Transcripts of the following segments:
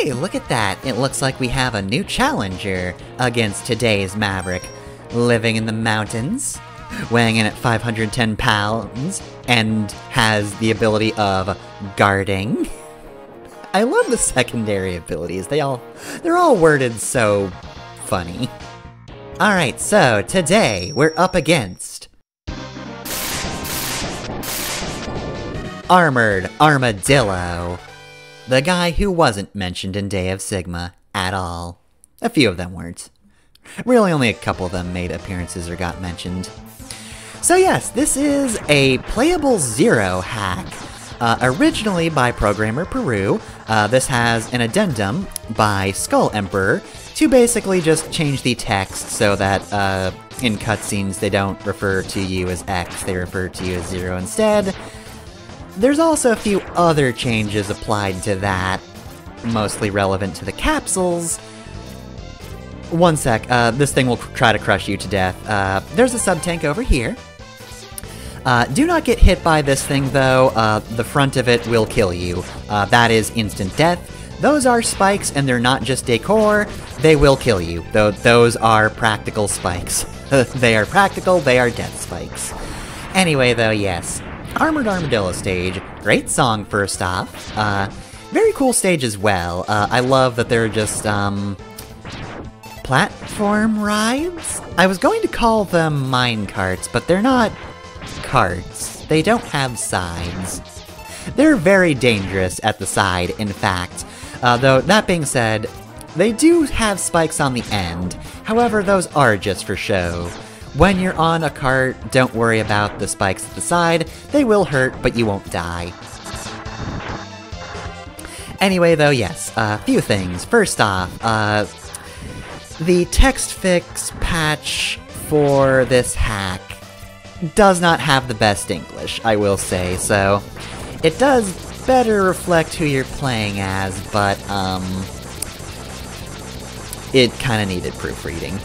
Hey, look at that! It looks like we have a new challenger against today's Maverick. Living in the mountains, weighing in at 510 pounds, and has the ability of guarding. I love the secondary abilities. They all they're all worded so funny. Alright, so today we're up against Armored Armadillo. The guy who wasn't mentioned in Day of Sigma at all. A few of them weren't. Really, only a couple of them made appearances or got mentioned. So, yes, this is a playable Zero hack. Uh, originally by programmer Peru, uh, this has an addendum by Skull Emperor to basically just change the text so that uh, in cutscenes they don't refer to you as X, they refer to you as Zero instead. There's also a few other changes applied to that, mostly relevant to the capsules. One sec, uh, this thing will try to crush you to death. Uh, there's a sub-tank over here. Uh, do not get hit by this thing, though. Uh, the front of it will kill you. Uh, that is instant death. Those are spikes, and they're not just decor. They will kill you. Though those are practical spikes. they are practical, they are death spikes. Anyway, though, yes. Armored Armadillo stage. Great song, first off. Uh, very cool stage as well. Uh, I love that they're just, um, platform rides? I was going to call them mine carts, but they're not carts. They don't have sides. They're very dangerous at the side, in fact. Uh, though, that being said, they do have spikes on the end. However, those are just for show. When you're on a cart, don't worry about the spikes at the side. They will hurt, but you won't die. Anyway, though, yes, a uh, few things. First off, uh, the text fix patch for this hack does not have the best English, I will say, so it does better reflect who you're playing as, but, um, it kind of needed proofreading.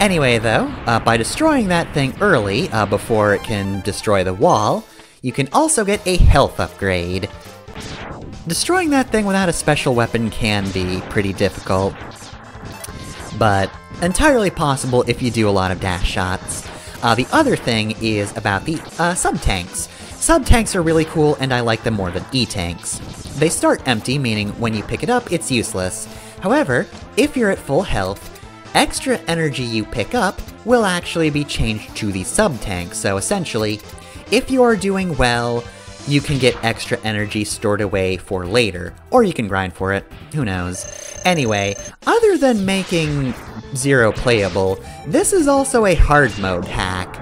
Anyway, though, uh, by destroying that thing early, uh, before it can destroy the wall, you can also get a health upgrade. Destroying that thing without a special weapon can be pretty difficult, but entirely possible if you do a lot of dash shots. Uh, the other thing is about the uh, sub-tanks. Sub-tanks are really cool, and I like them more than E-tanks. They start empty, meaning when you pick it up, it's useless. However, if you're at full health, extra energy you pick up will actually be changed to the sub-tank, so essentially, if you are doing well, you can get extra energy stored away for later, or you can grind for it, who knows. Anyway, other than making Zero playable, this is also a hard mode hack,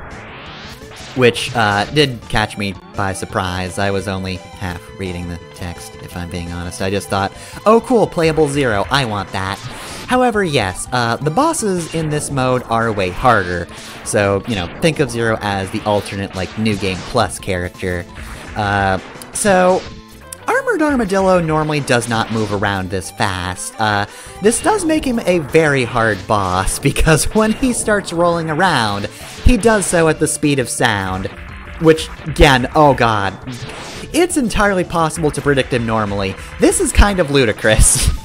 which uh, did catch me by surprise. I was only half reading the text, if I'm being honest. I just thought, oh cool, playable Zero, I want that. However, yes, uh, the bosses in this mode are way harder, so, you know, think of Zero as the alternate, like, New Game Plus character. Uh, so, Armored Armadillo normally does not move around this fast. Uh, this does make him a very hard boss, because when he starts rolling around, he does so at the speed of sound. Which, again, oh god. It's entirely possible to predict him normally. This is kind of ludicrous.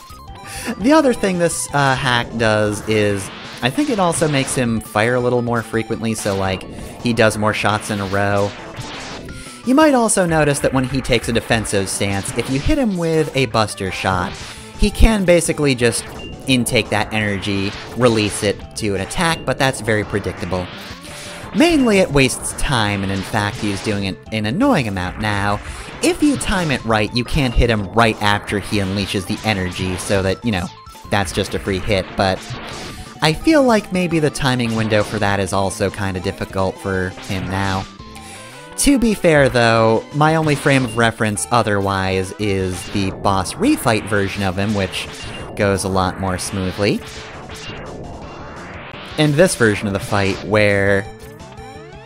the other thing this uh, hack does is, I think it also makes him fire a little more frequently, so like, he does more shots in a row. You might also notice that when he takes a defensive stance, if you hit him with a buster shot, he can basically just intake that energy, release it to an attack, but that's very predictable. Mainly it wastes time, and in fact he's doing it an annoying amount now. If you time it right, you can't hit him right after he unleashes the energy, so that, you know, that's just a free hit, but I feel like maybe the timing window for that is also kinda difficult for him now. To be fair, though, my only frame of reference otherwise is the boss refight version of him, which goes a lot more smoothly. And this version of the fight, where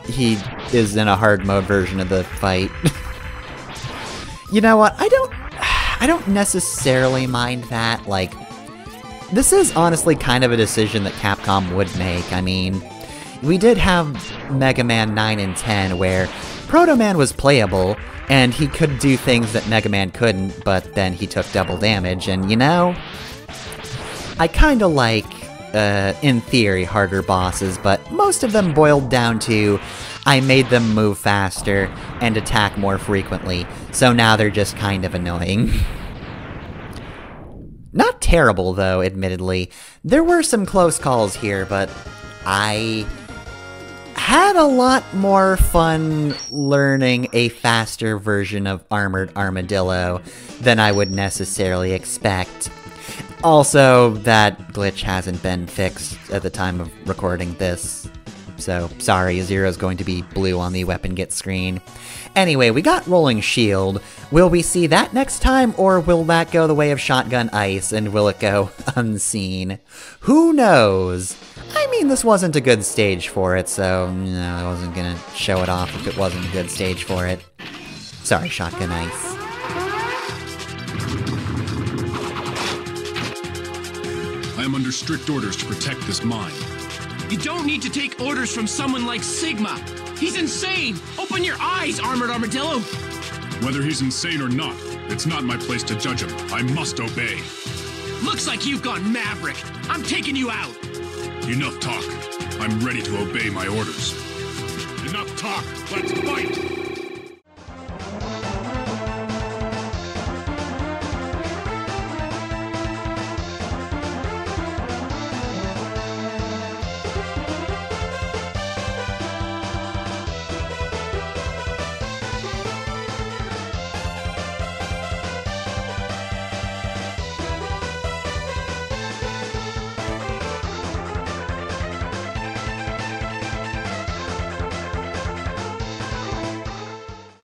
he is in a hard mode version of the fight. you know what? I don't I don't necessarily mind that. Like this is honestly kind of a decision that Capcom would make. I mean, we did have Mega Man 9 and 10 where Proto Man was playable, and he could do things that Mega Man couldn't, but then he took double damage, and you know, I kinda like, uh, in theory, harder bosses, but most of them boiled down to I made them move faster and attack more frequently, so now they're just kind of annoying. Not terrible, though, admittedly. There were some close calls here, but I had a lot more fun learning a faster version of Armored Armadillo than I would necessarily expect. Also, that glitch hasn't been fixed at the time of recording this. So, sorry, Zero's going to be blue on the weapon get screen. Anyway, we got Rolling Shield. Will we see that next time, or will that go the way of Shotgun Ice, and will it go unseen? Who knows? I mean, this wasn't a good stage for it, so, know, I wasn't gonna show it off if it wasn't a good stage for it. Sorry, Shotgun Ice. I am under strict orders to protect this mine. You don't need to take orders from someone like Sigma. He's insane! Open your eyes, Armored Armadillo! Whether he's insane or not, it's not my place to judge him. I must obey. Looks like you've gone maverick. I'm taking you out. Enough talk. I'm ready to obey my orders. Enough talk. Let's fight!